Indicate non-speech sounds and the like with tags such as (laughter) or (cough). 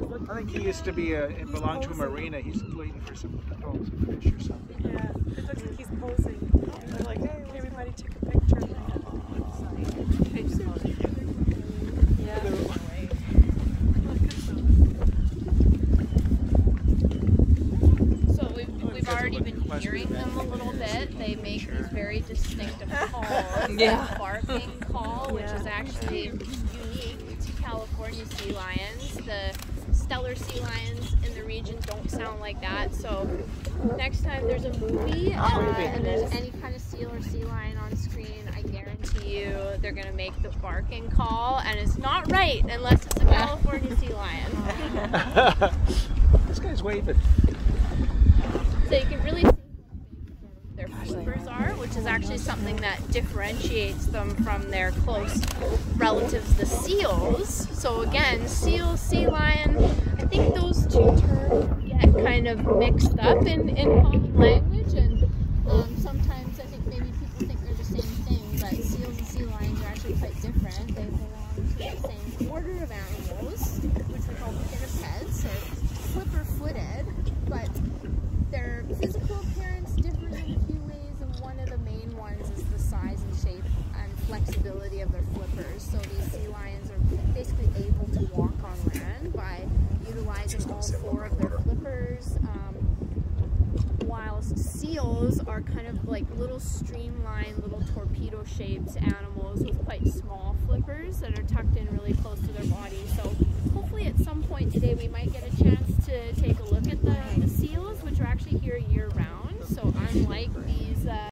I think he used to be a, it belonged to a marina. He's waiting for some, oh, some fish or something. Yeah, it looks like he's posing. They're like, hey, everybody take a picture. Yeah. Oh, so we've, we've already been hearing them a little bit. They make these very distinctive (laughs) calls. Yeah. The barking call, which Yeah. is actually unique to California sea lions. The Steller sea lions in the region don't sound like that. So next time there's a movie uh, and there's any kind of seal or sea lion on screen, I guarantee you they're gonna make the barking call, and it's not right unless it's a California sea lion. (laughs) this guy's waving. So you can really see how their flippers are, which is actually something that differentiates them from their close relatives, the seals. So again, seal, sea lion, I think those two terms get kind of mixed up in, in common language and um, sometimes I think maybe people think they're the same thing, but seals and sea lions are actually quite different. They belong to the same order of animals, which we call pinnipeds or flipper-footed, but their physical appearance differs in a few ways, and one of the main ones is the size and shape and flexibility of their flippers. So these sea lions are Four of their flippers. Um, whilst seals are kind of like little streamlined, little torpedo-shaped animals with quite small flippers that are tucked in really close to their body. So hopefully at some point today we might get a chance to take a look at the, the seals, which are actually here year-round. So unlike these... Uh,